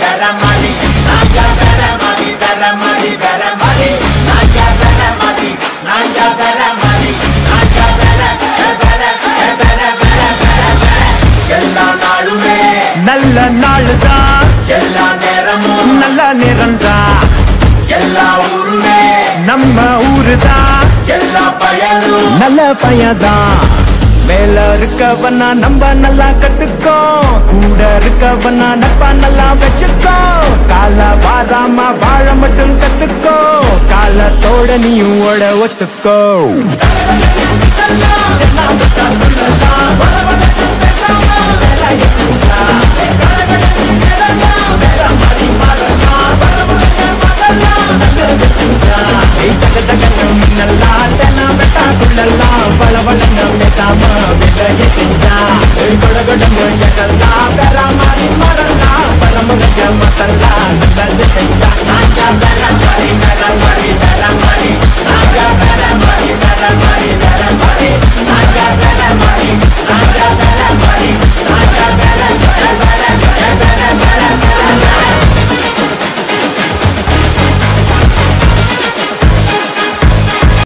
மாதிரி நாயா மாதிரி வேற மாதிரி நாயா மாதிரி நாயா மாதிரி நாயா வேற வேற வேற வேற வேற எல்லா நாளுமே நல்ல நாள் தான் எல்லா நேரமும் நல்ல நேரம் தான் எல்லா ஊருமே நம்ம ஊரு தான் எல்லா பயனும் நல்ல பையன்தான் மேல இருக்கவனா நம்ம நல்லா கத்துக்கோ. கூட இருக்கவனா நட்பா நல்லா வச்சுக்கோ. கால வாராம வாழ மட்டும் கத்துக்கோ. காலத்தோட நீயும் ஓட ஒத்துக்கோ. பேசாம விதைய செஞ்சா.